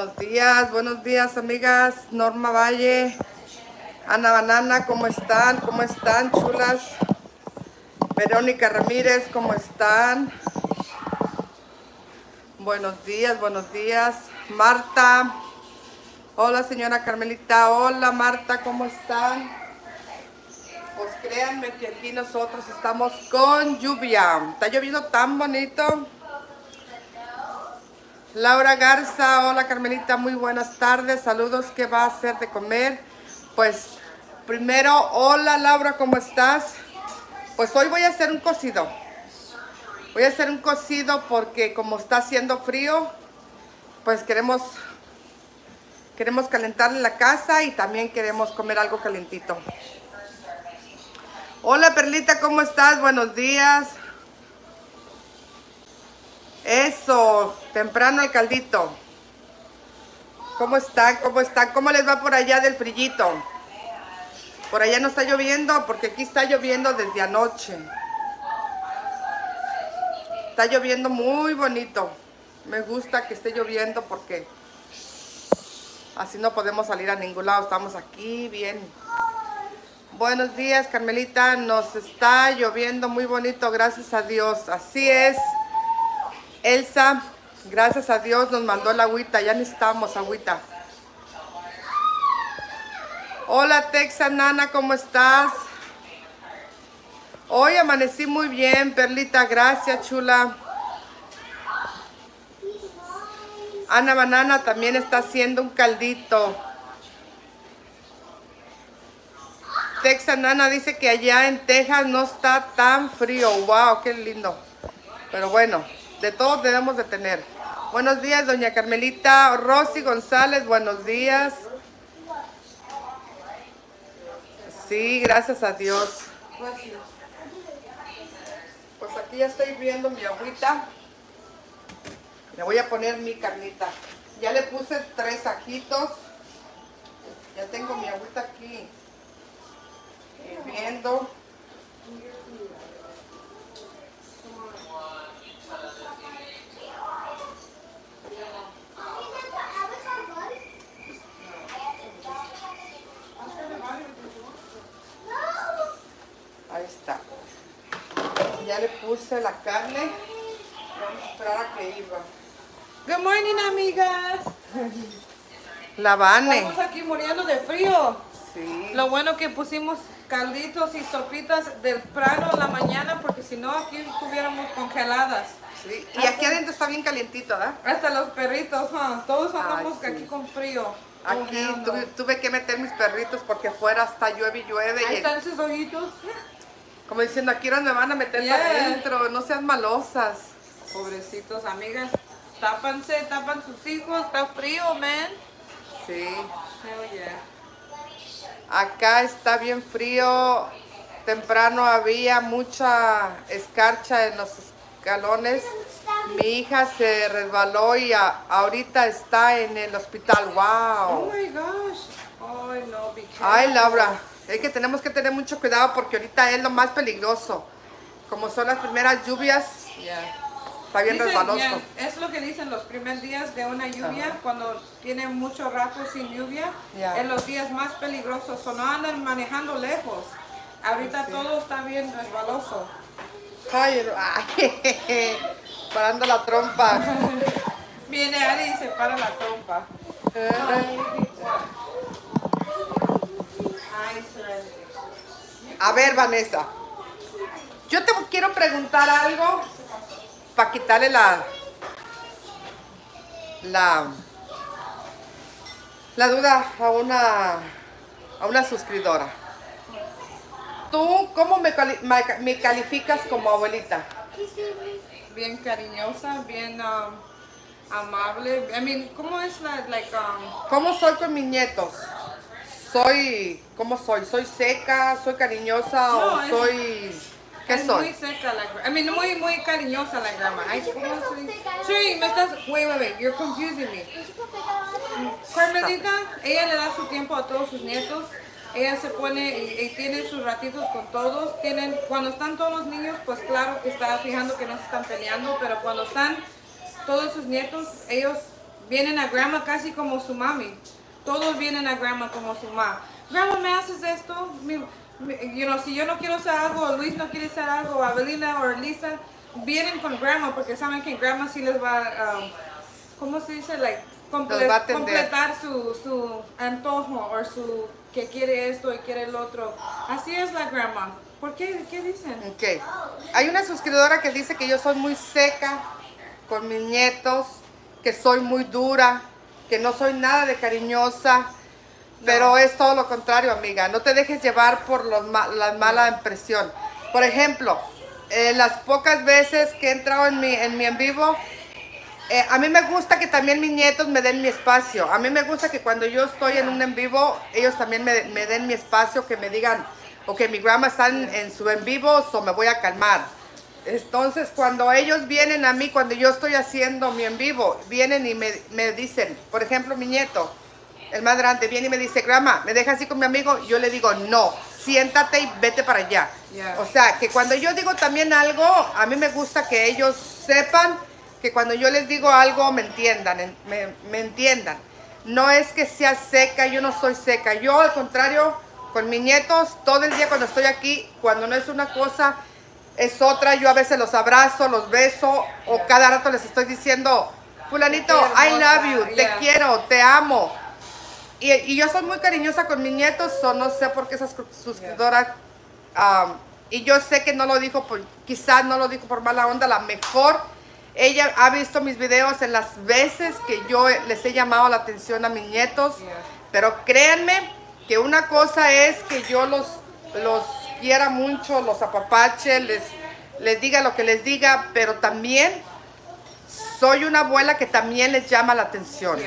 Buenos días, buenos días amigas. Norma Valle, Ana Banana, ¿cómo están? ¿Cómo están, chulas? Verónica Ramírez, ¿cómo están? Buenos días, buenos días. Marta. Hola, señora Carmelita. Hola, Marta, ¿cómo están? Pues créanme que aquí nosotros estamos con lluvia. Está lloviendo tan bonito. Laura Garza, hola Carmelita, muy buenas tardes. Saludos, ¿qué va a hacer de comer? Pues primero, hola Laura, ¿cómo estás? Pues hoy voy a hacer un cocido. Voy a hacer un cocido porque como está haciendo frío, pues queremos queremos calentarle la casa y también queremos comer algo calentito. Hola Perlita, ¿cómo estás? Buenos días. Eso, temprano el caldito. ¿Cómo están? ¿Cómo están? ¿Cómo les va por allá del frillito? Por allá no está lloviendo porque aquí está lloviendo desde anoche. Está lloviendo muy bonito. Me gusta que esté lloviendo porque así no podemos salir a ningún lado. Estamos aquí bien Buenos días, Carmelita. Nos está lloviendo muy bonito, gracias a Dios. Así es. Elsa, gracias a Dios nos mandó la agüita. Ya necesitamos agüita. Hola, Texa Nana, ¿cómo estás? Hoy amanecí muy bien, Perlita. Gracias, chula. Ana Banana también está haciendo un caldito. Texanana dice que allá en Texas no está tan frío. ¡Wow! ¡Qué lindo! Pero bueno, de todo debemos de tener. Buenos días, doña Carmelita. Rosy González, buenos días. Sí, gracias a Dios. Pues aquí ya estoy viendo mi agüita. Le voy a poner mi carnita. Ya le puse tres ajitos. Ya tengo mi agüita aquí viendo Ahí está. Ya le puse la carne. Vamos a esperar a que iba. Good morning, amigas. La Vane. Estamos aquí muriendo de frío. Sí. Lo bueno que pusimos calditos y sopitas del prano en la mañana porque si no aquí estuviéramos congeladas. Sí. Y aquí adentro está bien calientito, ¿verdad? Hasta los perritos, huh? todos andamos Ay, sí. aquí con frío. Aquí tuve, tuve que meter mis perritos porque afuera está llueve y llueve. Ahí y están sus ojitos. Como diciendo, aquí donde van a meter Yeah. para adentro, no sean malosas. Pobrecitos, amigas. Tápanse, tapan sus hijos. Está frío, man. Sí. Hell yeah. Acá está bien frío. Temprano había mucha escarcha en los escalones. Mi hija se resbaló y a- ahorita está en el hospital. Oh ¡Wow! my gosh. Ay, no, Laura, es que tenemos que tener mucho cuidado porque ahorita es lo más peligroso. Como son las primeras lluvias, Yeah. está bien Dicen, resbaloso. es lo que dicen los primeros días de una lluvia, cuando tiene mucho rato sin lluvia, Ya. es los días más peligrosos, o no andan manejando lejos. Ahorita Sí. todo está bien resbaloso. Ay, ay, parando la trompa. Viene Ari y se para la trompa. Ay, Serenity. A ver, Vanessa. Yo te quiero preguntar algo para quitarle la la la duda a una a una suscriptora. ¿Tú cómo me, me calificas como abuelita? Bien cariñosa, bien um, amable. I mean, ¿cómo es la, like, um, ¿Cómo soy con mis nietos? Soy, ¿cómo soy? ¿Soy seca? ¿Soy cariñosa? No, ¿O es- soy, qué es muy soy? seca la gra- I mean, muy, muy cariñosa la grama. Sí, me estás... Wait, wait, wait. You're confusing me. Carmelita, ella le da su tiempo a todos sus nietos. Ella se pone y, y tiene sus ratitos con todos. Tienen, cuando están todos los niños, pues claro que está fijando que no se están peleando, pero cuando están todos sus nietos, ellos vienen a grandma casi como su mami. Todos vienen a grandma como su mamá. Grandma, ¿me haces esto? Mi, mi- you know, si yo no quiero hacer algo, o Luis no quiere hacer algo, o Avelina o Lisa, vienen con grandma porque saben que grandma sí les va a, um, ¿cómo se dice? Like, comple- Los va a atender. completar su, su antojo o su que quiere esto y quiere el otro. Así es la grandma. ¿Por qué? ¿Qué dicen? Ok. Hay una suscriptora que dice que yo soy muy seca con mis nietos, que soy muy dura, que no soy nada de cariñosa. Pero es todo lo contrario, amiga. No te dejes llevar por los ma- la mala impresión. Por ejemplo, eh, las pocas veces que he entrado en mi en, mi en vivo, eh, a mí me gusta que también mis nietos me den mi espacio. A mí me gusta que cuando yo estoy en un en vivo, ellos también me, me den mi espacio, que me digan, ok, mi grandma está en, en su en vivo, o me voy a calmar. Entonces, cuando ellos vienen a mí, cuando yo estoy haciendo mi en vivo, vienen y me, me dicen, por ejemplo, mi nieto, el más grande, viene y me dice, grandma, ¿me deja así con mi amigo? Yo le digo, no, siéntate y vete para allá. Yeah. O sea, que cuando yo digo también algo, a mí me gusta que ellos sepan que cuando yo les digo algo me entiendan, en- me, me entiendan. No es que sea seca, yo no soy seca. Yo al contrario, con mis nietos, todo el día cuando estoy aquí, cuando no es una cosa, es otra. Yo a veces los abrazo, los beso, o cada rato les estoy diciendo, fulanito, I love you, te yeah. quiero, te amo. Y, y yo soy muy cariñosa con mis nietos, o no sé por qué esa suscri- suscriptora. um, y yo sé que no lo dijo, por, quizás no lo dijo por mala onda, la mejor. Ella ha visto mis videos en las veces que yo les he llamado la atención a mis nietos. Yeah. Pero créanme que una cosa es que yo los, los quiera mucho, los apapache, les, les diga lo que les diga, pero también soy una abuela que también les llama la atención.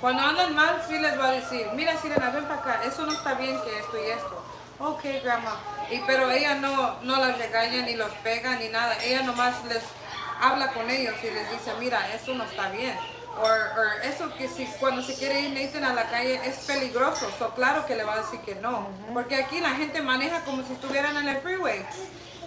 Cuando andan mal, sí les va a decir, mira Sirena, ven para acá, eso no está bien que esto y esto. Ok, grandma. Y, pero ella no, no las regaña ni los pega ni nada. Ella nomás les habla con ellos y les dice, mira, eso no está bien. O eso que si cuando se quiere ir Nathan a la calle es peligroso. So, claro que le va a decir que no. Porque aquí la gente maneja como si estuvieran en el freeway.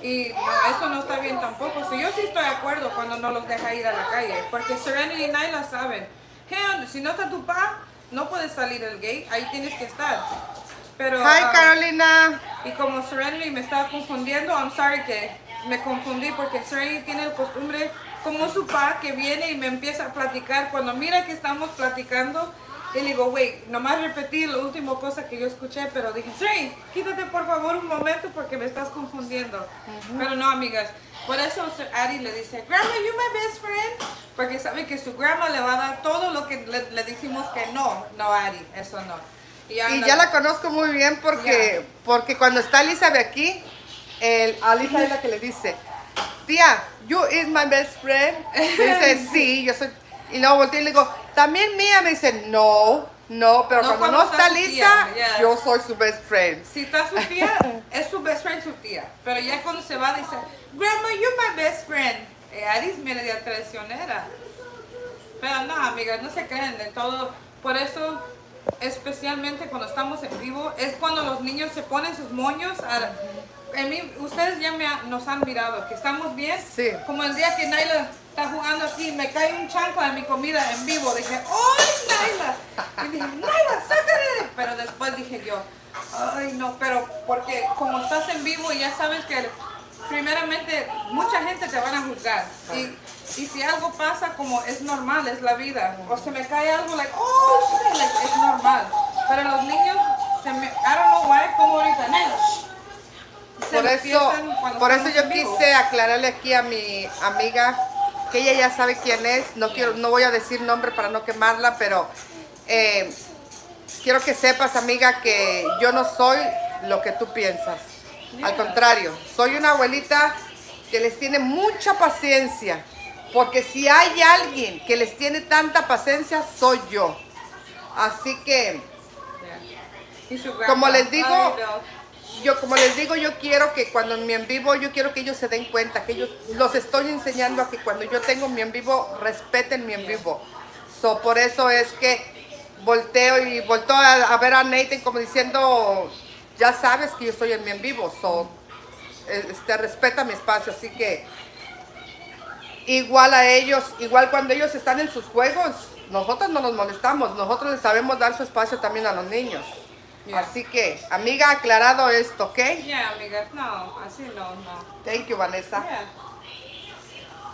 Y no, eso no está bien tampoco. So, yo sí estoy de acuerdo cuando no los deja ir a la calle. Porque Serenity y Nyla saben. "Hey, si no está tu pa, no puedes salir del gate. Ahí tienes que estar. Pero, Hi ah, Carolina. y como Serenity me estaba confundiendo, I'm sorry que me confundí porque Serenity tiene el costumbre como su pa que viene y me empieza a platicar. Cuando mira que estamos platicando, y le digo, wait, nomás repetí la última cosa que yo escuché, pero dije, Serenity, quítate por favor un momento porque me estás confundiendo. Pero no, amigas. Por eso Ari le dice, Grandma, you my best friend. Porque sabe que su grandma le va a dar todo lo que le, le dijimos que no. No, Ari, eso no. Y ya la conozco muy bien porque, porque cuando está Elizabeth aquí, el, Lisa es la que le dice, tía, you is my best friend. Me dice, sí, yo soy. Y luego volteo y le digo, también mía. Me dice, no, no, pero No, cuando no cuando está está Lisa, tía, yeah. yo soy su best friend. Si está su tía, es su best friend su tía. Pero ya cuando se va dice, Grandma, you're my best friend. Eh, Ari es media traicionera. Pero no, amigas, no se creen de todo. Por eso, especialmente cuando estamos en vivo, es cuando los niños se ponen sus moños. a- en mí, ustedes ya me ha- nos han mirado, que estamos bien. Sí. Como el día que Naila está jugando aquí, me cae un chanco de mi comida en vivo. Dije, ¡ay, Naila! Y dije, Naila, sácale. Pero después dije yo, ay, no, pero porque como estás en vivo y ya sabes que primeramente mucha gente te van a juzgar. Y, y si algo pasa, como es normal, es la vida. O se me cae algo, like, oh, shit, like, es normal. Pero los niños, se me, I don't know why, como ahorita, Naila, Por eso, por eso yo quise aclararle aquí a mi amiga que ella ya sabe quién es. No quiero, no voy a decir nombre para no quemarla, pero eh, quiero que sepas, amiga, que yo no soy lo que tú piensas. Al contrario, soy una abuelita que les tiene mucha paciencia. Porque si hay alguien que les tiene tanta paciencia, soy yo. Así que. Como les digo. Yo como les digo, yo quiero que cuando en mi en vivo, yo quiero que ellos se den cuenta, que ellos los estoy enseñando a que cuando yo tengo mi en vivo, respeten mi en vivo. So, por eso es que volteo y volteo a, ver a Nathan como diciendo, ya sabes que yo estoy en mi en vivo, so, este, respeta mi espacio, así que igual a ellos, igual cuando ellos están en sus juegos, nosotros no nos molestamos, nosotros les sabemos dar su espacio también a los niños. Yeah. Así que, amiga, aclarado esto, ¿ok? Yeah, amigas, no, así no, no. Thank you, Vanessa. Yeah.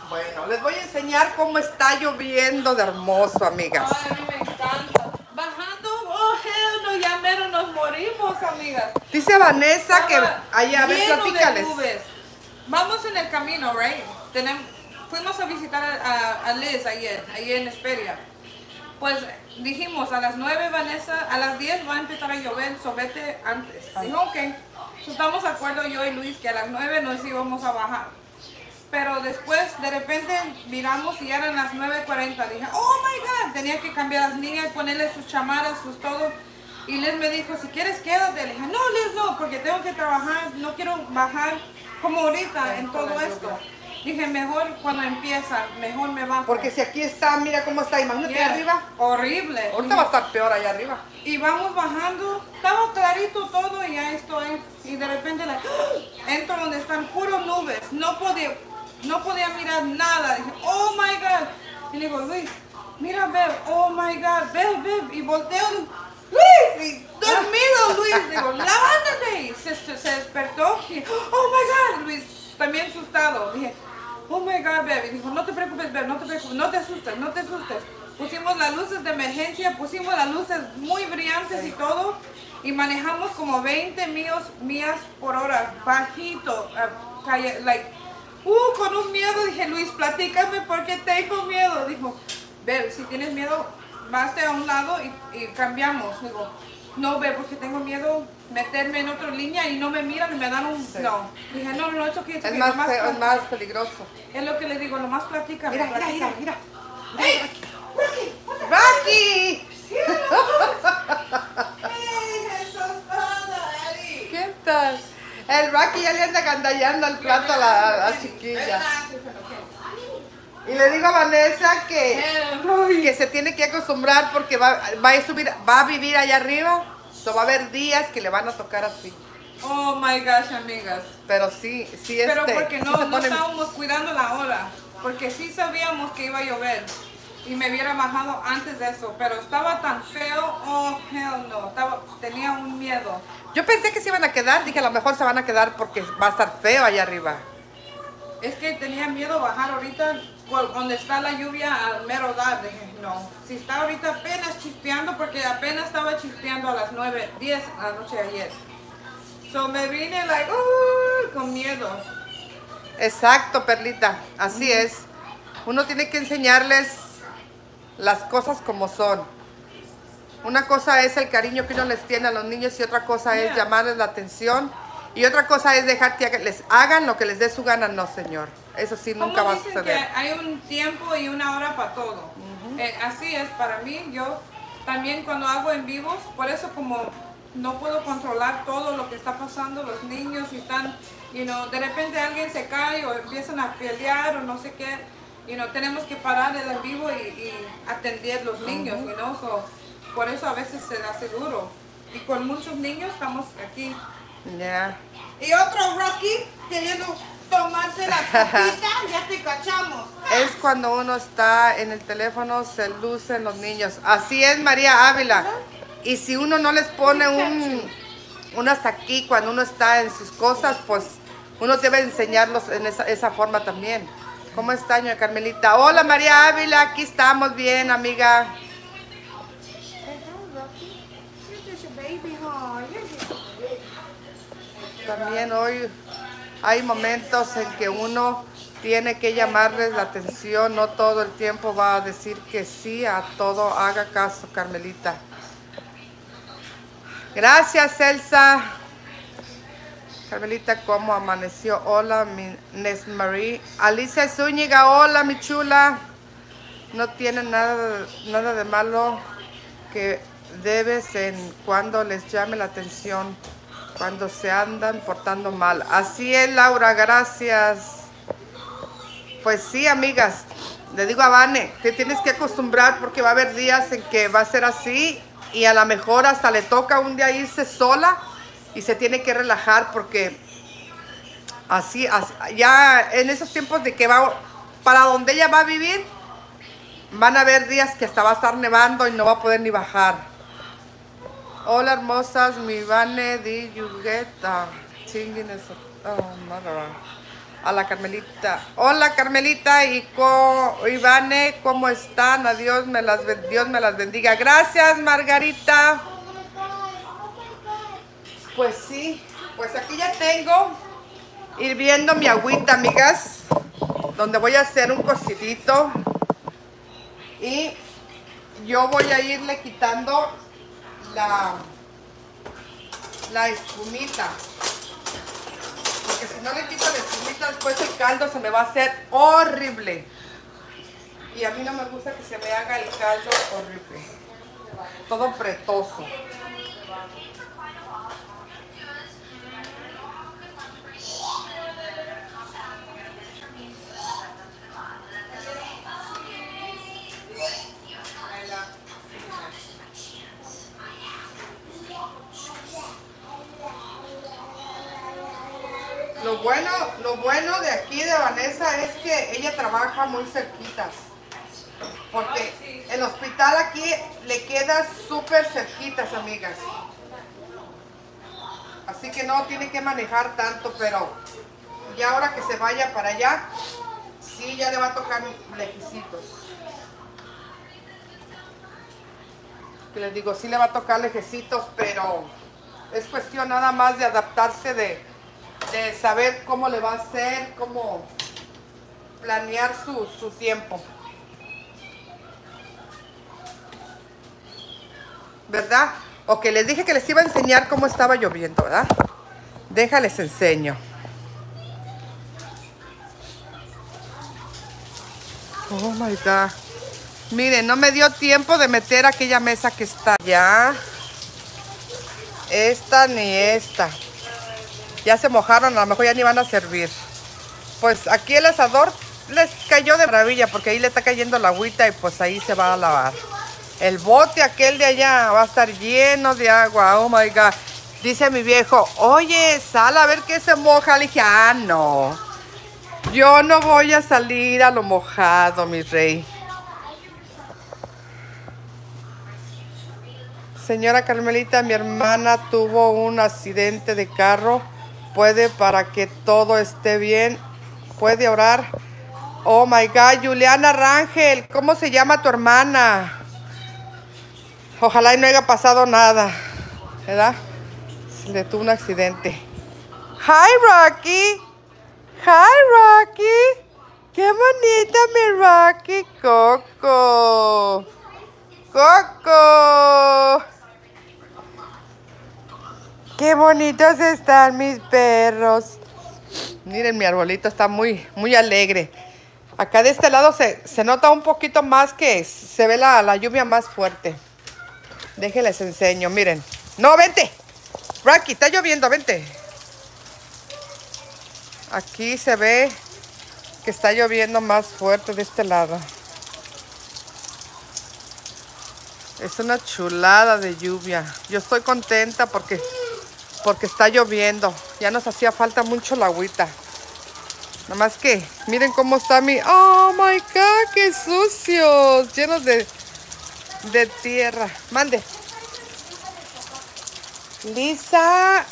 Bueno, les voy a enseñar cómo está lloviendo de hermoso, amigas. Ay, a mí me encanta. Bajando, oh, hell no, ya mero nos morimos, amigas. Dice Vanessa que allá, a ver, platícales. Vamos en el camino, right? Tenem- fuimos a visitar a, a- a Liz ayer, ayer en Esperia. Pues dijimos a las 9 Vanessa, a las 10 va a empezar a llover, so vete antes. Dijo, ok. So, estamos de acuerdo yo y Luis que a las 9 nos íbamos a bajar. Pero después de repente miramos y eran las 9.40. Dije, oh my god, tenía que cambiar a las niñas, ponerle sus chamaras, sus todo. Y Liz me dijo, si quieres quédate. Le dije, no Liz, no, porque tengo que trabajar, no quiero bajar como ahorita en todo esto. Dije, mejor cuando empieza, mejor me bajo. Porque si aquí está, mira cómo está, imagínate Yeah, arriba. Horrible. Ahorita va a estar peor allá arriba. Y vamos bajando, estaba clarito todo y ya estoy. Y de repente la, entro donde están puros nubes. No podía, no podía mirar nada. Dije, oh my God. Y le digo, Luis, mira, Beb, oh my God, Beb, Beb. Y volteo, Luis, y dormido, Luis. Digo, levántate. Y se, se, se despertó y, oh my God, Luis, también asustado. Dije, oh my God, Beb. Y dijo, no te preocupes, Beb, no te preocupes, no te asustes, no te asustes. Pusimos las luces de emergencia, pusimos las luces muy brillantes y todo. Y manejamos como 20 míos, millas por hora, bajito, calle, like, uh, con un miedo. Dije, Luis, platícame porque tengo miedo. Dijo, Beb, si tienes miedo, vaste a un lado y, cambiamos. Digo, no, Beb, porque tengo miedo meterme en otra línea y no me miran y me dan un... Sí. No. Dije, no, no, okay, it's Es okay, más, feo, es más peligroso. es lo que le digo, nomás platica. Mira, mira, mira, mira. ¡Hey! Rocky, ¡Rocky! ¡Hey! ¿Qué tal? El Rocky ya le anda gandallando el plato a la, a la chiquilla. Y le digo a Vanessa que, que se tiene que acostumbrar porque va, va a subir, va a vivir allá arriba. So va a haber días que le van a tocar así. Oh my gosh, amigas. Pero sí, sí este. Pero porque no, no estábamos cuidando la hora. Porque sí sabíamos que iba a llover. Y me hubiera bajado antes de eso. Pero estaba tan feo. Oh, hell no. Estaba, tenía un miedo. Yo pensé que se iban a quedar, dije a lo mejor se van a quedar porque va a estar feo allá arriba. Es que tenía miedo bajar ahorita donde está la lluvia al mero dar. Dije, no. Si está ahorita apenas chispeando, porque apenas estaba chispeando a las 9, 10 de la noche de ayer. So me vine like, "Uh", con miedo. Exacto, Perlita, así es. Uno tiene que enseñarles las cosas como son. Una cosa es el cariño que uno les tiene a los niños y otra cosa es llamarles la atención y otra cosa es dejar que les hagan lo que les dé su gana, no señor. Eso sí nunca va a suceder. que hay un tiempo y una hora para todo. Eh, así es para mí. Yo también cuando hago en vivos, por eso como no puedo controlar todo lo que está pasando, los niños y están, you know, de repente alguien se cae o empiezan a pelear o no sé qué, you know, tenemos que parar el en vivo y, y atender los niños, you know, so, por eso a veces se hace duro. Y con muchos niños estamos aquí. Ya. Y otro Rocky queriendo tomarse la copita, ya te cachamos. Es cuando uno está en el teléfono, se lucen los niños. Así es, María Ávila. Y si uno no les pone un, un hasta aquí cuando uno está en sus cosas, pues uno debe enseñarlos en esa, esa forma también. ¿Cómo está, doña Carmelita? Hola, María Ávila, aquí estamos bien, amiga. También hoy hay momentos en que uno tiene que llamarles la atención, no todo el tiempo va a decir que sí a todo, haga caso, Carmelita. Gracias, Elsa. Carmelita, ¿cómo amaneció? Hola, mi Nes Marie. Alicia Zúñiga, hola, mi chula. No tiene nada, nada de malo que debes en cuando les llame la atención, cuando se andan portando mal. Así es, Laura, gracias. Pues sí, amigas, le digo a Vane, te tienes que acostumbrar porque va a haber días en que va a ser así y a lo mejor hasta le toca un día irse sola y se tiene que relajar porque así, así- ya en esos tiempos de que va para donde ella va a vivir, van a haber días que hasta va a estar nevando y no va a poder ni bajar. Hola hermosas, mi Vane di Yugueta. Oh. A la Carmelita. Hola Carmelita y Ivane, ¿cómo están? Adiós, me las, Dios me las bendiga. Gracias Margarita. Pues sí, pues aquí ya tengo hirviendo mi agüita, amigas, donde voy a hacer un cocidito y yo voy a irle quitando la, la espumita. Porque si no le quito la espumita, después el caldo se me va a hacer horrible. Y a mí no me gusta que se me haga el caldo horrible. Todo pretoso. Bueno, lo bueno de aquí de Vanessa es que ella trabaja muy cerquitas. Porque el hospital aquí le queda súper cerquitas, amigas. Así que no tiene que manejar tanto, pero ya ahora que se vaya para allá, sí, ya le va a tocar lejecitos. Que les digo, sí le va a tocar lejecitos, pero es cuestión nada más de adaptarse, de, de saber cómo le va a hacer, cómo planear su, su tiempo. ¿Verdad? Ok, les dije que les iba a enseñar cómo estaba lloviendo, ¿verdad? Déjales enseño. Oh my God. Miren, no me dio tiempo de meter aquella mesa que está allá. Esta ni esta. Ya se mojaron, a lo mejor ya ni van a servir. Pues aquí el asador les cayó de maravilla porque ahí le está cayendo la agüita y pues ahí se va a lavar. El bote aquel de allá va a estar lleno de agua. Oh my God. Dice mi viejo, oye, sal a ver qué se moja. Le dije, ah, no. Yo no voy a salir a lo mojado, mi rey. Señora Carmelita, mi hermana tuvo un accidente de carro. Puede para que todo esté bien. Puede orar. Oh my God, Juliana Rangel, ¿cómo se llama tu hermana? Ojalá y no haya pasado nada, ¿verdad? Le tuvo un accidente. Hi, Rocky. Hi, Rocky. Qué bonita mi Rocky Coco. Coco. Qué bonitos están mis perros. Miren, mi arbolito está muy, muy alegre. Acá de este lado se, se nota un poquito más que se ve la, la lluvia más fuerte. Déjenles enseño, miren. No, vente. Rocky, está lloviendo, vente. Aquí se ve que está lloviendo más fuerte de este lado. Es una chulada de lluvia. Yo estoy contenta porque, porque está lloviendo. Ya nos hacía falta mucho la agüita. Nada más que, miren cómo está mi... ¡Oh, my God! ¡Qué sucios! Llenos de, de tierra. Mande. Lisa.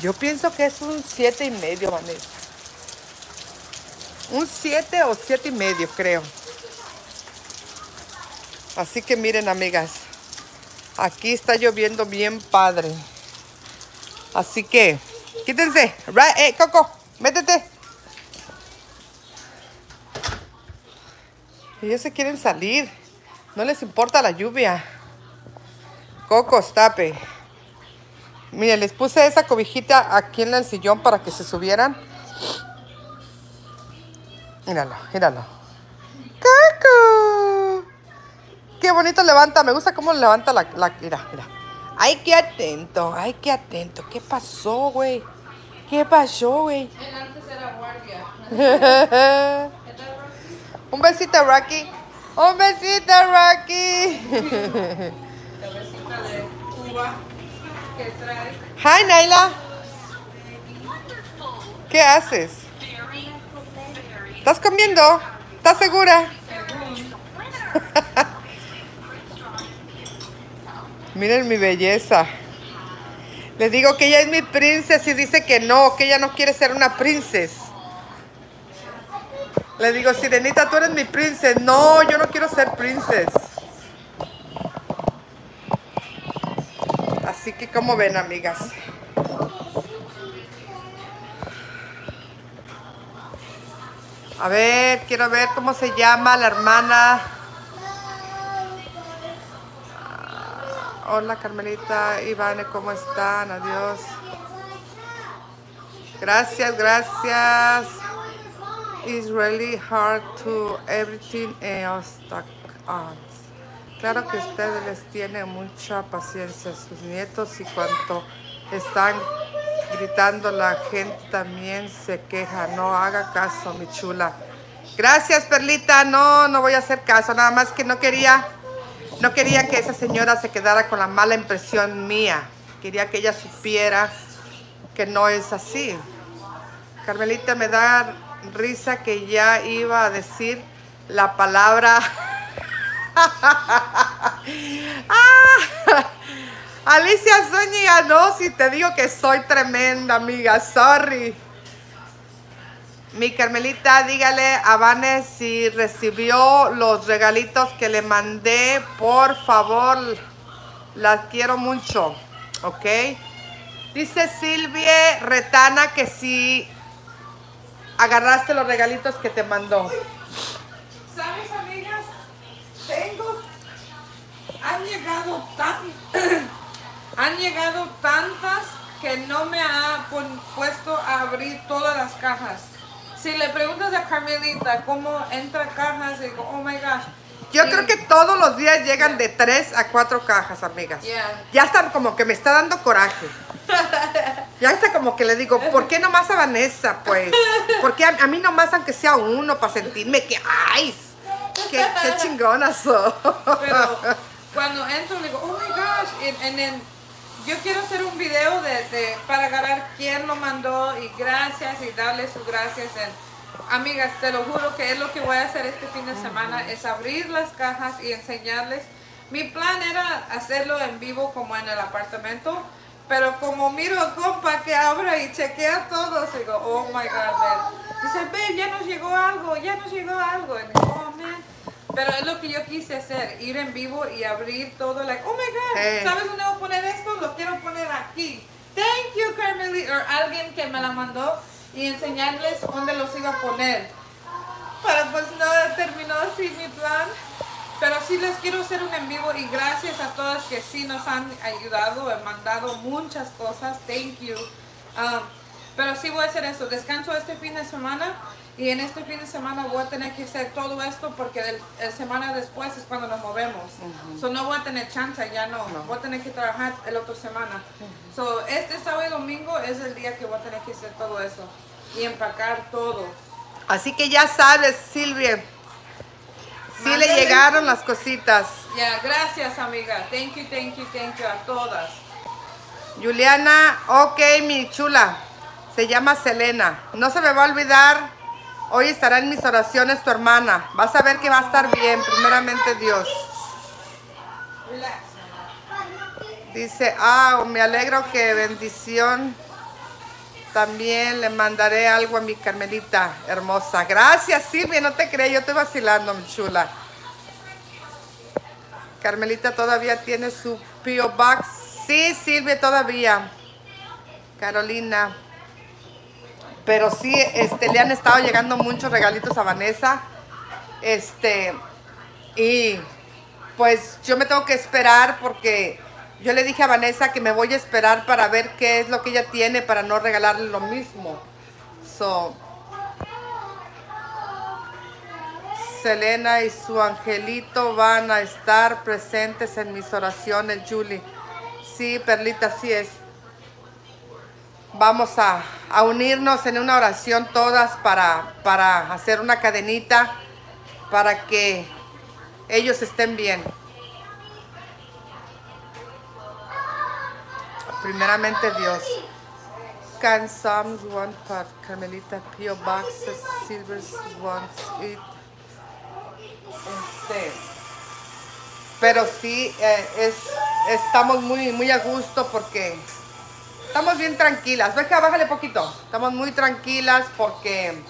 Yo pienso que es un siete y medio, Vanessa. Un siete o siete y medio, creo. Así que miren, amigas. Aquí está lloviendo bien padre. Así que, quítense. Eh, Coco, métete. Ellos se quieren salir. No les importa la lluvia. Coco, tape. Miren, les puse esa cobijita aquí en el sillón para que se subieran. Míralo, míralo. Coco. Qué bonito levanta. Me gusta cómo levanta la... la mira, mira. Ay, qué atento. Ay, qué atento. ¿Qué pasó, güey? ¿Qué pasó, güey? Él antes era guardia. Un besito, Rocky. Un besito, Rocky. Cabecita de Cuba que trae. Hi, Naila. ¿Qué haces? ¿Estás comiendo? ¿Estás segura? Miren mi belleza. Le digo que ella es mi princesa y dice que no, que ella no quiere ser una princesa. Le digo, Sirenita, tú eres mi princesa. No, yo no quiero ser princesa. Así que como ven, amigas. A ver, quiero ver cómo se llama la hermana. Hola Carmelita, Ivane, ¿cómo están? Adiós. Gracias, gracias. It's really hard to everything else. Claro que ustedes les tienen mucha paciencia, sus nietos, y cuanto están gritando la gente también se queja. No haga caso, mi chula. Gracias, Perlita. No, no voy a hacer caso. Nada más que no quería, no quería que esa señora se quedara con la mala impresión mía. Quería que ella supiera que no es así. Carmelita me da risa que ya iba a decir la palabra. ah, Alicia Zúñiga, no, si te digo que soy tremenda, amiga, sorry. Mi Carmelita, dígale a Vanes si recibió los regalitos que le mandé, por favor, las quiero mucho, ¿ok? Dice Silvia Retana que si agarraste los regalitos que te mandó. ¿Sabes, amigas? Tengo. Han llegado tan. han llegado tantas que no me ha puesto a abrir todas las cajas. Si le preguntas a Carmelita cómo entra cajas, digo, oh my gosh. Yo creo que todos los días llegan de tres a cuatro cajas, amigas. Yeah. Ya está como que me está dando coraje. Ya está como que le digo, ¿por qué nomás a Vanessa, pues? ¿Por qué a, a mí nomás aunque sea uno para sentirme que, ay, qué, qué chingona soy? Pero cuando entro le digo, oh my gosh, and then yo quiero hacer un video de, de- para agarrar quién lo mandó y gracias y darle sus gracias. And, amigas, te lo juro que es lo que voy a hacer este fin de semana, es abrir las cajas y enseñarles. Mi plan era hacerlo en vivo como en el apartamento, pero como miro al compa que abre y chequea todo, digo, oh my god, man. Dice, babe, ya nos llegó algo, ya nos llegó algo. Y digo, oh man. Pero es lo que yo quise hacer, ir en vivo y abrir todo, like, oh my god, Eh. ¿sabes dónde voy a poner esto? Lo quiero poner aquí. Thank you, Carmeli, o alguien que me la mandó y enseñarles dónde los iba a poner. Pero pues no terminó así mi plan. Pero sí les quiero hacer un en vivo y gracias a todas que sí nos han ayudado, han mandado muchas cosas. Thank you. Um, pero sí voy a hacer eso. Descanso este fin de semana y en este fin de semana voy a tener que hacer todo esto porque el, el semana después es cuando nos movemos. So no voy a tener chance, ya no. Voy a tener que trabajar el otro semana. So este sábado y domingo es el día que voy a tener que hacer todo eso y empacar todo. Así que ya sabes, Silvia. Sí le Mándale. llegaron las cositas. Ya, gracias amiga. Thank you, thank you, thank you a todas. Juliana, ok, mi chula. Se llama Selena. No se me va a olvidar. Hoy estará en mis oraciones tu hermana. Vas a ver que va a estar bien, primeramente Dios. Dice, ah, me alegro que bendición. También le mandaré algo a mi Carmelita hermosa. Gracias, Silvia, no te crees, yo estoy vacilando, mi chula. Carmelita todavía tiene su P.O. Box. Sí, Silvia, todavía. Carolina. Pero sí, este, le han estado llegando muchos regalitos a Vanessa. Este, y pues yo me tengo que esperar porque yo le dije a Vanessa que me voy a esperar para ver qué es lo que ella tiene para no regalarle lo mismo. So, Selena y su angelito van a estar presentes en mis oraciones, Julie. Sí, Perlita, así es. Vamos a, a unirnos en una oración todas para, para hacer una cadenita para que ellos estén bien. Primeramente Dios. Can Psalms one part, Carmelita P.O. Boxes, Silvers wants it. Este. Pero sí, eh, es, estamos muy, muy a gusto porque estamos bien tranquilas. Venga, bájale poquito. Estamos muy tranquilas porque,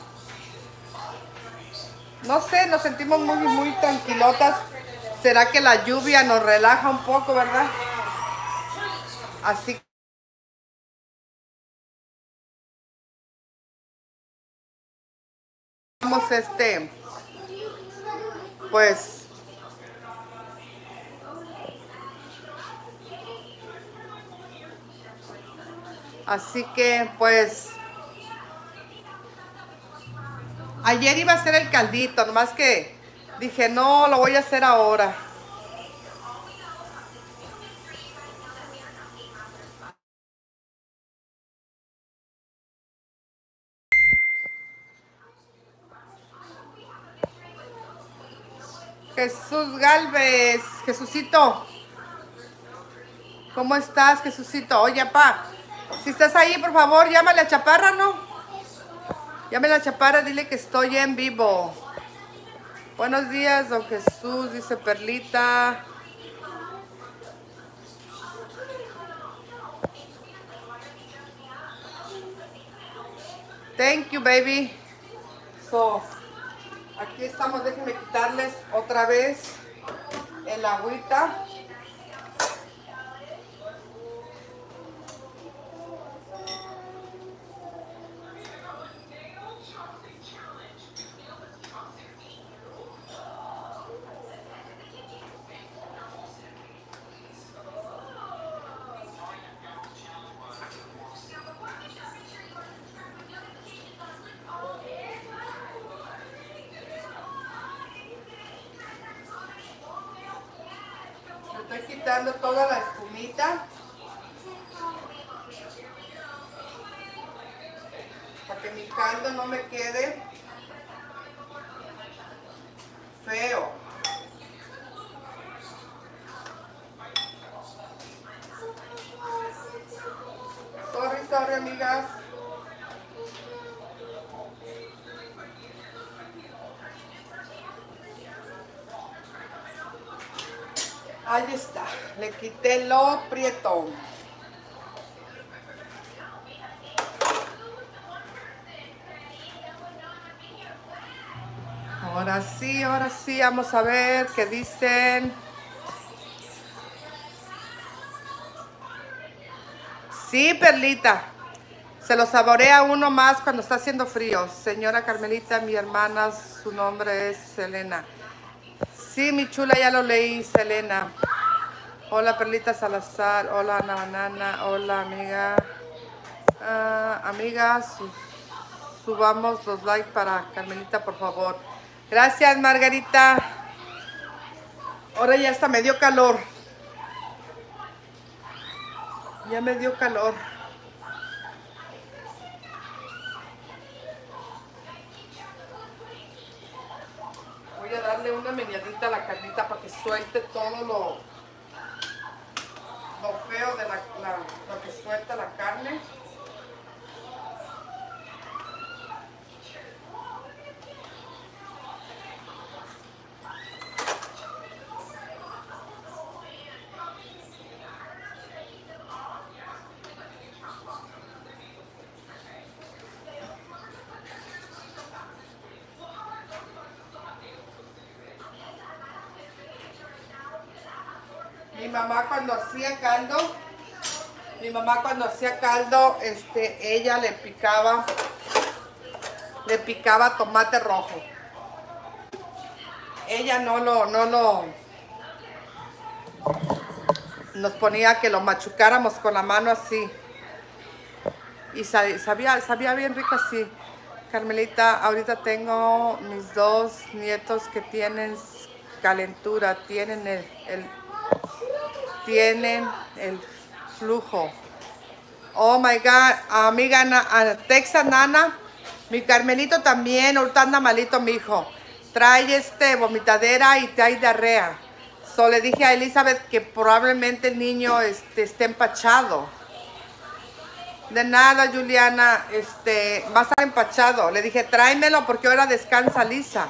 no sé, nos sentimos muy, muy tranquilotas. ¿Será que la lluvia nos relaja un poco, verdad? Así vamos este pues así que pues ayer iba a hacer el caldito nomás que dije no lo voy a hacer ahora Jesús Galvez, Jesucito. ¿Cómo estás, Jesucito? Oye, pa, si estás ahí, por favor, llámale a Chaparra, ¿no? Llámale a Chaparra, dile que estoy en vivo. Buenos días, don Jesús, dice Perlita. Thank you, baby. So, Aquí estamos, déjenme quitarles otra vez el agüita. Toda la espumita. Para que mi caldo no me quede lo prieto. Ahora sí, ahora sí, vamos a ver qué dicen. Sí, Perlita. Se lo saborea uno más cuando está haciendo frío. Señora Carmelita, mi hermana, su nombre es Selena. Sí, mi chula, ya lo leí, Selena. Hola, Perlita Salazar. Hola, Ana Banana. Hola, amiga. Uh, amiga, subamos los likes para Carmelita, por favor. Gracias, Margarita. Ahora ya está, me dio calor. Ya me dio calor. Voy a darle una meneadita a la carnita para que suelte todo lo, lo feo de la, la, lo que suelta la carne. mamá cuando hacía caldo, mi mamá cuando hacía caldo, este, ella le picaba, le picaba tomate rojo. Ella no lo, no lo, nos ponía que lo machucáramos con la mano así. Y sabía, sabía bien rico así. Carmelita, ahorita tengo mis dos nietos que tienen calentura, tienen el tienen el flujo. Oh my God, amiga Texas Nana, mi Carmelito también, ahorita anda malito mi hijo. Trae este vomitadera y trae diarrea. So le dije a Elizabeth que probablemente el niño este, esté empachado. De nada, Juliana, este, va a estar empachado. Le dije, tráemelo porque ahora descansa Lisa.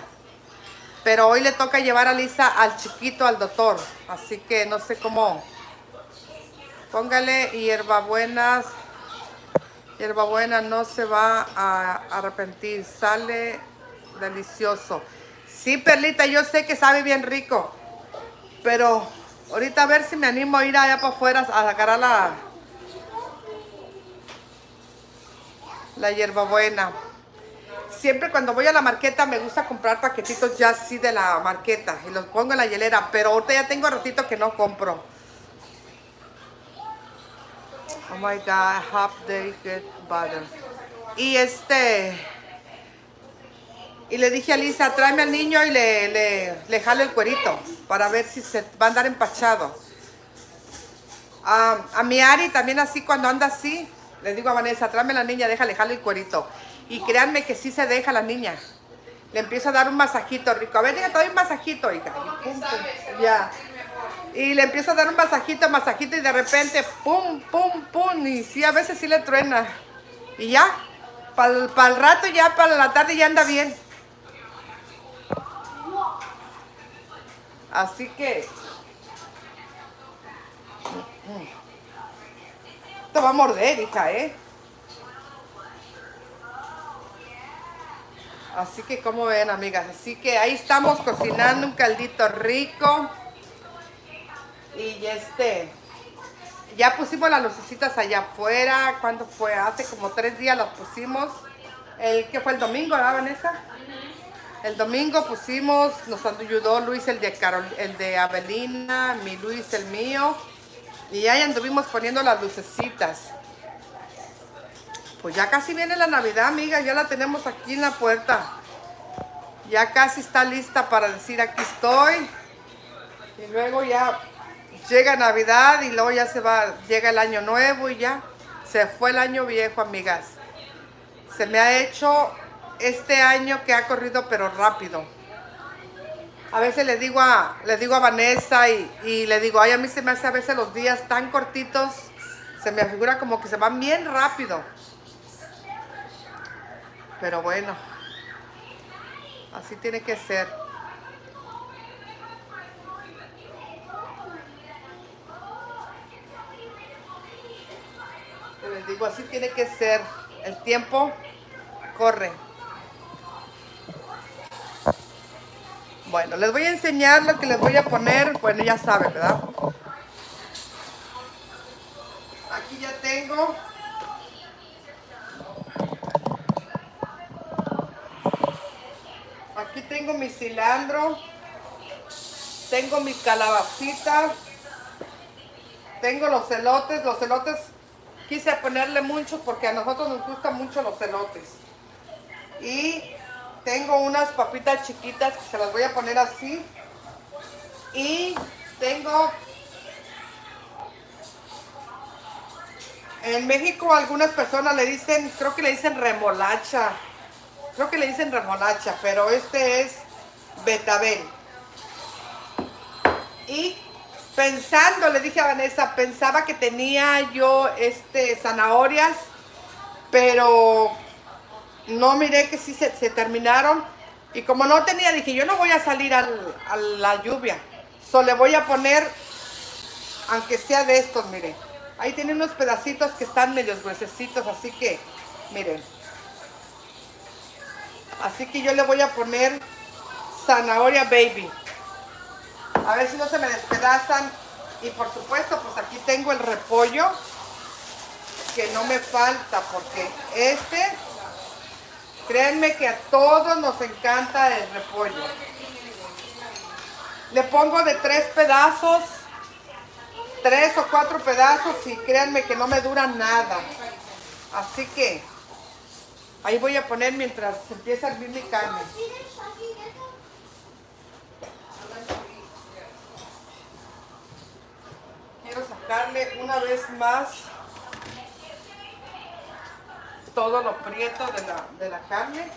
Pero hoy le toca llevar a Lisa al chiquito al doctor. Así que no sé cómo. Póngale hierbabuenas. Hierbabuena no se va a arrepentir. Sale delicioso. Sí, Perlita, yo sé que sabe bien rico. Pero ahorita a ver si me animo a ir allá para afuera a agarrar la, la hierbabuena. Siempre cuando voy a la marqueta me gusta comprar paquetitos ya así de la marqueta y los pongo en la hielera, pero ahorita ya tengo ratito que no compro. Oh my god, half day get butter. Y este y le dije a Lisa, tráeme al niño y le, le, le jalo el cuerito para ver si se va a andar empachado. a mi Ari también así cuando anda así, le digo a Vanessa, tráeme a la niña, déjale jalo el cuerito. Y créanme que sí se deja la niña. Le empiezo a dar un masajito rico. A ver, diga, te doy un masajito, hija. Y, pum, pum, ya. Y le empiezo a dar un masajito, masajito y de repente, pum, pum, pum. Y sí, a veces sí le truena. Y ya, para el rato, ya para la tarde ya anda bien. Así que... Te va a morder, hija, ¿eh? Así que como ven, amigas. Así que ahí estamos cocinando un caldito rico. Y este... Ya pusimos las lucecitas allá afuera. ¿Cuándo fue? Hace como tres días las pusimos. El que fue el domingo, ¿verdad, Vanessa? El domingo pusimos, nos ayudó Luis el de, Carol, el de Avelina, mi Luis el mío. Y ahí anduvimos poniendo las lucecitas. Pues ya casi viene la Navidad, amiga. Ya la tenemos aquí en la puerta. Ya casi está lista para decir aquí estoy. Y luego ya llega Navidad y luego ya se va, llega el año nuevo y ya se fue el año viejo, amigas. Se me ha hecho este año que ha corrido pero rápido. A veces le digo a, le digo a Vanessa y, le digo, ay, a mí se me hace a veces los días tan cortitos, se me figura como que se van bien rápido. Pero bueno, así tiene que ser. Les digo, así tiene que ser. El tiempo corre. Bueno, les voy a enseñar lo que les voy a poner. Bueno, ya saben, ¿verdad? Aquí ya tengo. Aquí tengo mi cilantro. Tengo mi calabacita. Tengo los elotes. Los elotes quise ponerle mucho porque a nosotros nos gustan mucho los elotes. Y tengo unas papitas chiquitas que se las voy a poner así. Y tengo... En México algunas personas le dicen, creo que le dicen remolacha. Creo que le dicen remolacha, pero este es betabel. Y pensando, le dije a Vanessa, pensaba que tenía yo este zanahorias, pero no miré que sí se, terminaron. Y como no tenía, dije, yo no voy a salir a la lluvia. Solo le voy a poner, aunque sea de estos, miren. Ahí tiene unos pedacitos que están medios gruesecitos, así que, miren. Así que yo le voy a poner zanahoria baby. A ver si no se me despedazan. Y por supuesto, pues aquí tengo el repollo. Que no me falta porque este Créanme que a todos nos encanta el repollo. Le pongo de tres pedazos, tres o cuatro pedazos y créanme que no me dura nada. Así que ahí voy a poner mientras empieza a hervir mi carne. Quiero sacarle una vez más todo lo prieto de la, de la carne.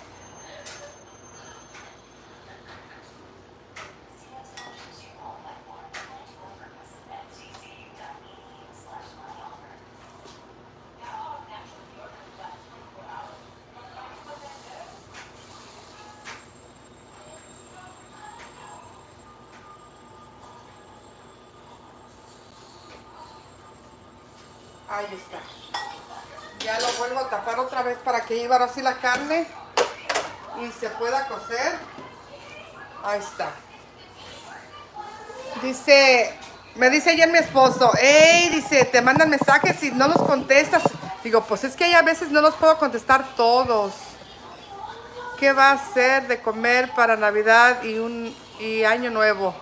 Para que lleve ahora sí la carne y se pueda cocer. Ahí está. Dice, me dice ayer mi esposo, hey, dice, te mandan mensajes y no los contestas. Digo, pues es que hay a veces no los puedo contestar todos. ¿Qué va a hacer de comer para Navidad y un y Año Nuevo?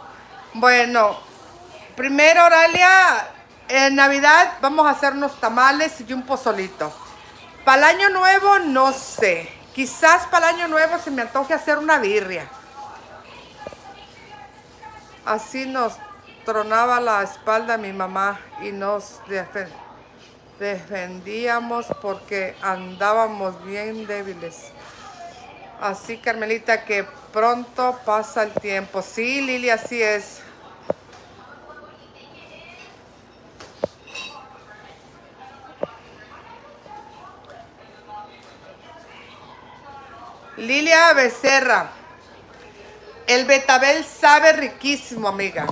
Bueno, primero, Oralia, en Navidad vamos a hacer unos tamales y un pozolito. Para el Año Nuevo, no sé. Quizás para el Año Nuevo se me antoje hacer una birria. Así nos tronaba la espalda mi mamá y nos defendíamos porque andábamos bien débiles. Así, Carmelita, que pronto pasa el tiempo. Sí, Lili, así es. Lilia Becerra. El betabel sabe riquísimo, amiga.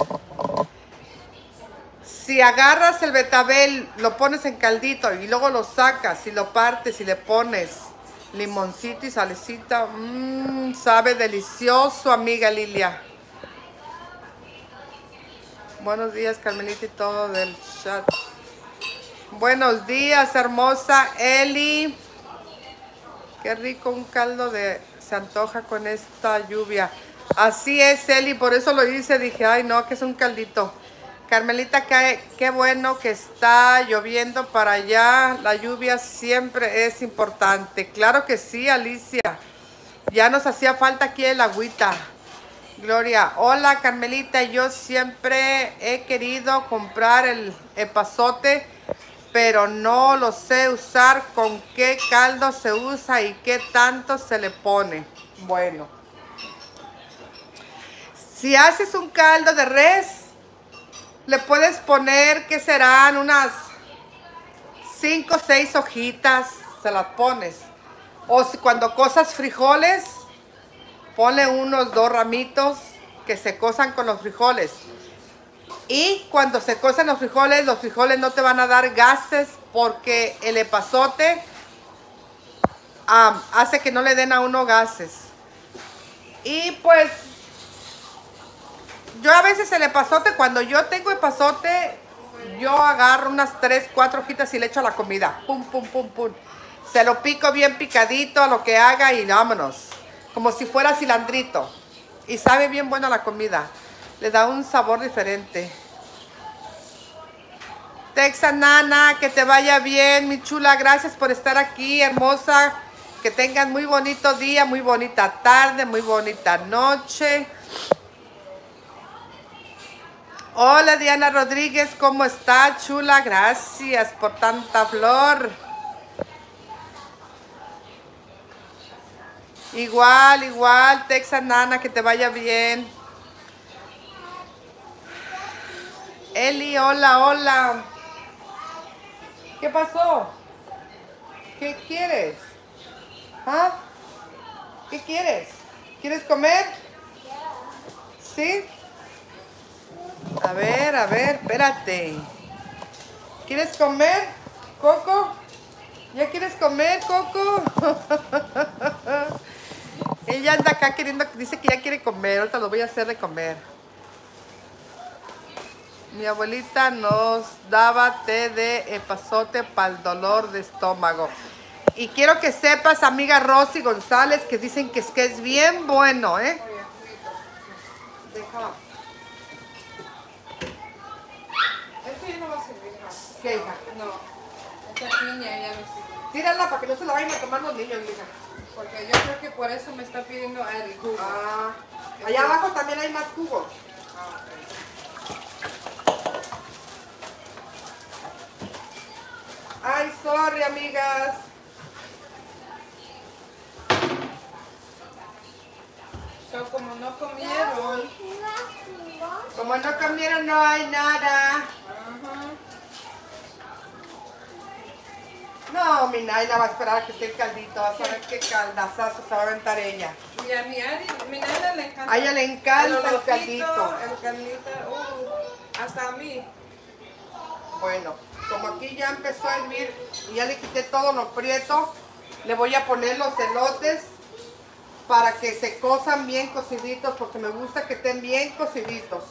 Si agarras el betabel, lo pones en caldito y luego lo sacas y lo partes y le pones limoncito y salecita, mmm, sabe delicioso, amiga Lilia. Buenos días, Carmelita y todo del chat. Buenos días, hermosa Eli. Qué rico un caldo de se antoja con esta lluvia. Así es, Eli, por eso lo hice. Dije, ay, no, que es un caldito. Carmelita, qué, qué bueno que está lloviendo para allá. La lluvia siempre es importante. Claro que sí, Alicia. Ya nos hacía falta aquí el agüita. Gloria, hola Carmelita, yo siempre he querido comprar el epazote pero no lo sé usar con qué caldo se usa y qué tanto se le pone. Bueno, si haces un caldo de res, le puedes poner que serán unas 5 o 6 hojitas, se las pones. O si cuando cosas frijoles, ponle unos dos ramitos que se cosan con los frijoles. Y cuando se cocen los frijoles, los frijoles no te van a dar gases porque el epazote hace que no le den a uno gases. Y pues, yo a veces el epazote, cuando yo tengo epazote, yo agarro unas 3, 4 hojitas y le echo a la comida. Pum, pum, pum, pum. Se lo pico bien picadito a lo que haga y vámonos. Como si fuera cilandrito. Y sabe bien buena la comida le da un sabor diferente. Texa Nana, que te vaya bien, mi chula. Gracias por estar aquí, hermosa. Que tengan muy bonito día, muy bonita tarde, muy bonita noche. Hola Diana Rodríguez, ¿cómo está, chula? Gracias por tanta flor. Igual, igual, Texa Nana, que te vaya bien. Eli, hola, hola. ¿Qué pasó? ¿Qué quieres? ¿Ah? ¿Qué quieres? ¿Quieres comer? ¿Sí? A ver, a ver, espérate. ¿Quieres comer, Coco? ¿Ya quieres comer, Coco? Ella anda acá queriendo, dice que ya quiere comer. Ahorita lo voy a hacer de comer. Mi abuelita nos daba té de epazote para el dolor de estómago. Y quiero que sepas, amiga Rosy González, que dicen que es que es bien bueno, ¿eh? Deja. Esto ya no va a servir. ¿Qué, hija? No. Esta piña ya no sirve. Tírala para que no se la vayan a tomar los niños, hija. Porque yo creo que por eso me está pidiendo el jugo. Ah, allá abajo también hay más jugos. Ah, ok. Ay, sorry, amigas. So, como no comieron. Como no comieron, no hay nada. No, mi Naila va a esperar a que esté el caldito. Va a saber qué caldazazo se va a aventar ella. Y a mi Ari, mi nana le encanta. A ella le encanta el caldito. El caldito, uh, hasta a mí. Bueno, como aquí ya empezó a hervir y ya le quité todo lo prieto, le voy a poner los elotes para que se cosan bien cociditos, porque me gusta que estén bien cociditos.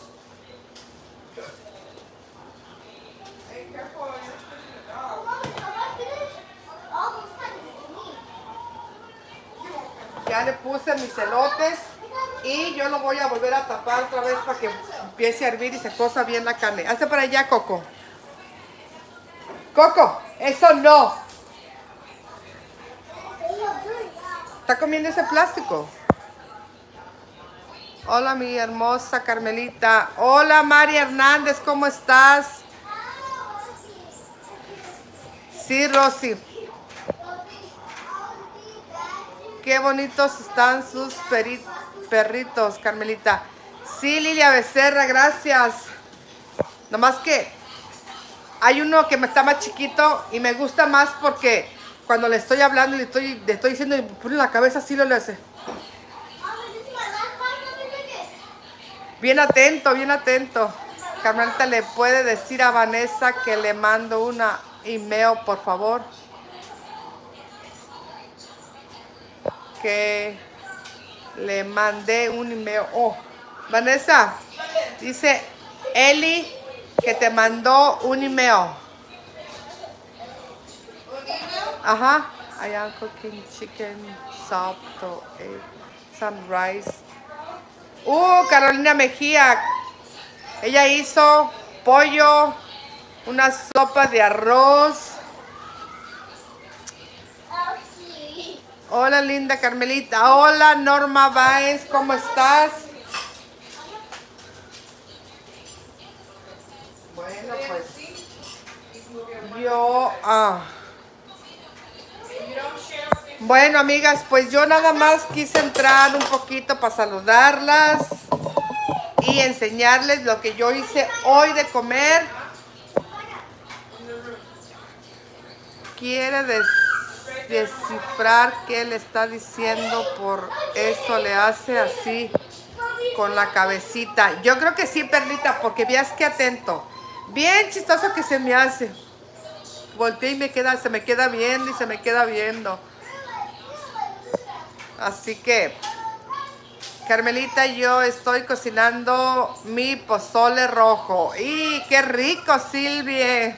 Ya le puse mis elotes y yo lo voy a volver a tapar otra vez para que empiece a hervir y se cosa bien la carne. Hace para allá, Coco. Coco, eso no. Está comiendo ese plástico. Hola, mi hermosa Carmelita. Hola, María Hernández, ¿cómo estás? Sí, Rosy. Qué bonitos están sus perritos, Carmelita. Sí, Lilia Becerra, gracias. Nomás que hay uno que está más chiquito y me gusta más porque cuando le estoy hablando le estoy, le estoy diciendo pone la cabeza así lo le hace. Bien atento, bien atento. Carmelita le puede decir a Vanessa que le mando una email, por favor. Que le mandé un email. Oh, Vanessa, dice Eli que te mandó un email. Ajá. I am cooking chicken, salt, egg, some rice. Uh, Carolina Mejía. Ella hizo pollo, una sopa de arroz. Hola, linda Carmelita. Hola, Norma Baez, ¿cómo estás? Bueno, pues yo... Ah. Bueno, amigas, pues yo nada más quise entrar un poquito para saludarlas y enseñarles lo que yo hice hoy de comer. Quiere descifrar qué le está diciendo, por eso le hace así con la cabecita. Yo creo que sí, Perlita, porque veas que atento. Bien chistoso que se me hace. Volteé y me queda, se me queda viendo y se me queda viendo. Así que, Carmelita y yo estoy cocinando mi pozole rojo. ¡Y qué rico, Silvia!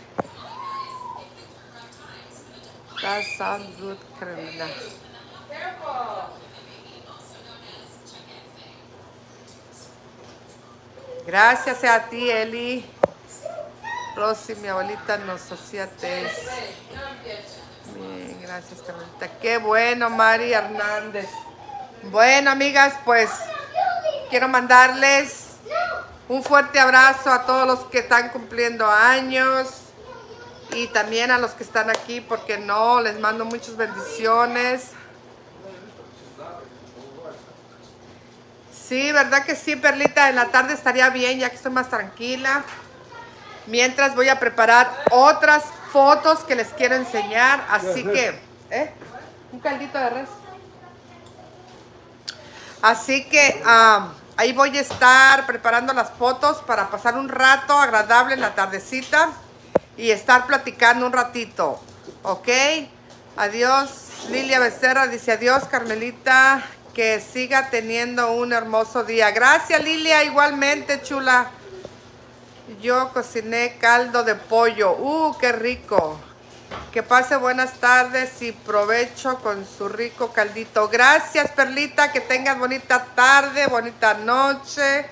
That sounds good, Carmelita. Gracias a ti, Eli. Rosy, mi abuelita nos hacía test. Bien, gracias Carmelita. Qué bueno, Mari Hernández. Bueno, amigas, pues quiero mandarles un fuerte abrazo a todos los que están cumpliendo años y también a los que están aquí, porque no, les mando muchas bendiciones. Sí, ¿verdad que sí, Perlita? En la tarde estaría bien, ya que estoy más tranquila. Mientras voy a preparar otras fotos que les quiero enseñar. Así que, ¿eh? Un caldito de res. Así que ahí voy a estar preparando las fotos para pasar un rato agradable en la tardecita y estar platicando un ratito. ¿Ok? Adiós. Lilia Becerra dice adiós, Carmelita. Que siga teniendo un hermoso día. Gracias, Lilia. Igualmente, chula. Yo cociné caldo de pollo. ¡Uh, qué rico! Que pase buenas tardes y provecho con su rico caldito. Gracias, Perlita. Que tengas bonita tarde, bonita noche.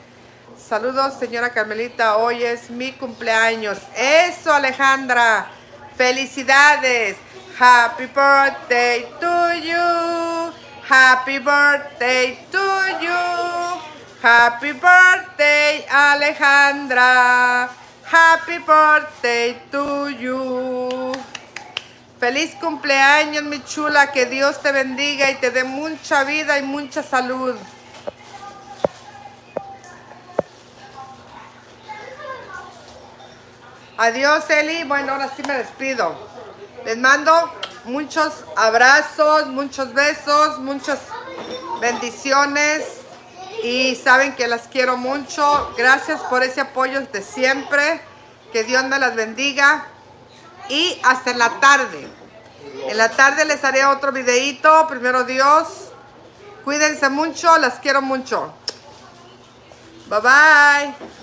Saludos, señora Carmelita. Hoy es mi cumpleaños. Eso, Alejandra. Felicidades. Happy birthday to you. Happy birthday to you. Happy birthday, Alejandra. Happy birthday to you. Feliz cumpleaños, mi chula. Que Dios te bendiga y te dé mucha vida y mucha salud. Adiós, Eli. Bueno, ahora sí me despido. Les mando muchos abrazos, muchos besos, muchas bendiciones y saben que las quiero mucho. Gracias por ese apoyo de siempre. Que Dios me las bendiga. y hasta la tarde. En la tarde les haré otro videito, primero Dios. Cuídense mucho, las quiero mucho. Bye bye.